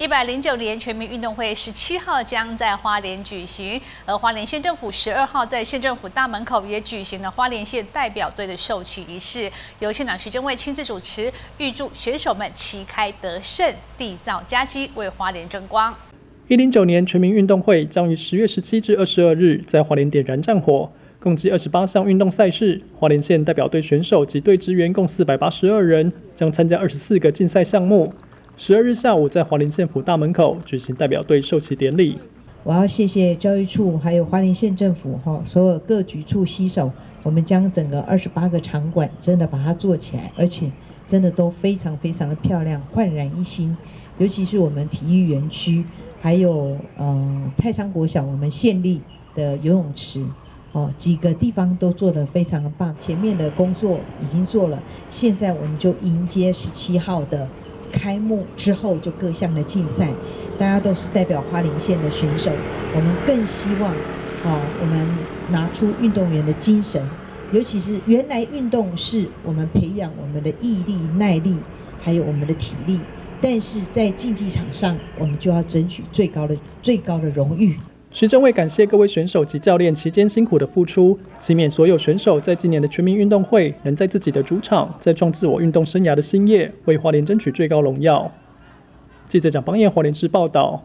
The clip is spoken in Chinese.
一百零九年全民运动会十七号将在花莲举行，而花莲县政府十二号在县政府大门口也举行了花莲县代表队的授旗仪式，由县长徐正伟亲自主持，预祝选手们旗开得胜，缔造佳绩，为花莲争光。一零九年全民运动会将于十月十七至二十二日在花莲点燃战火，共计二十八项运动赛事，花莲县代表队选手及队职员共四百八十二人，将参加二十四个竞赛项目。十二日下午，在华林县府大门口举行代表队授旗典礼。我要谢谢教育处，还有花莲县政府哈，所有各局处携手，我们将整个二十八个场馆真的把它做起来，而且真的都非常非常的漂亮，焕然一新。尤其是我们体育园区，还有呃泰山国小我们县立的游泳池，哦几个地方都做得非常的棒。前面的工作已经做了，现在我们就迎接十七号的。开幕之后就各项的竞赛，大家都是代表花莲县的选手。我们更希望，哦，我们拿出运动员的精神，尤其是原来运动是我们培养我们的毅力、耐力，还有我们的体力，但是在竞技场上，我们就要争取最高的、最高的荣誉。徐正伟感谢各位选手及教练期间辛苦的付出，祈勉所有选手在今年的全民运动会能在自己的主场再创自我运动生涯的新业，为华联争取最高荣耀。记者蒋邦彦华联市报道。